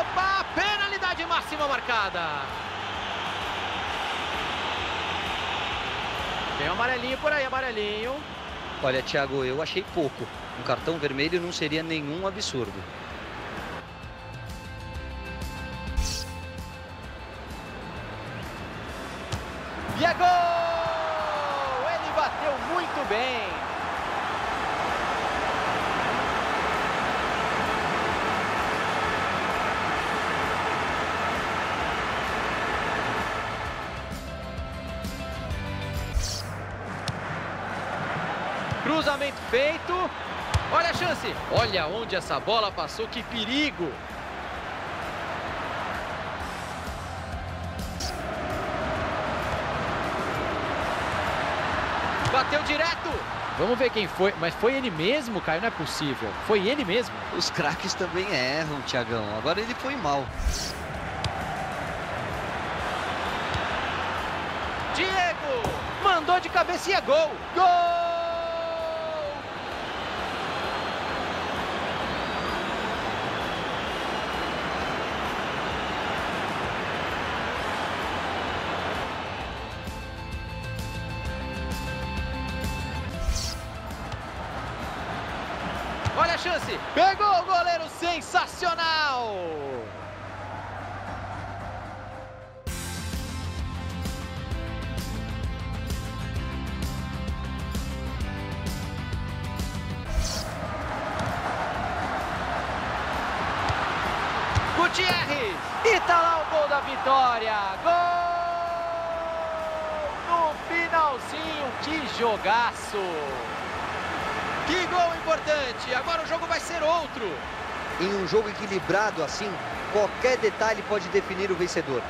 Opa, penalidade máxima marcada. Tem um amarelinho por aí, amarelinho. Olha, Thiago, eu achei pouco. Um cartão vermelho não seria nenhum absurdo. E é gol! Ele bateu muito bem. Cruzamento feito. Olha a chance. Olha onde essa bola passou, que perigo. Bateu direto. Vamos ver quem foi. Mas foi ele mesmo, Caio? Não é possível. Foi ele mesmo. Os craques também erram, Thiagão. Agora ele foi mal. Diego mandou de cabeça e é gol. Gol! Olha a chance. Pegou o goleiro sensacional. Gutierrez. E tá lá o gol da vitória. Gol! No finalzinho, que jogaço. Que gol importante. Agora o jogo vai ser outro. Em um jogo equilibrado assim, qualquer detalhe pode definir o vencedor.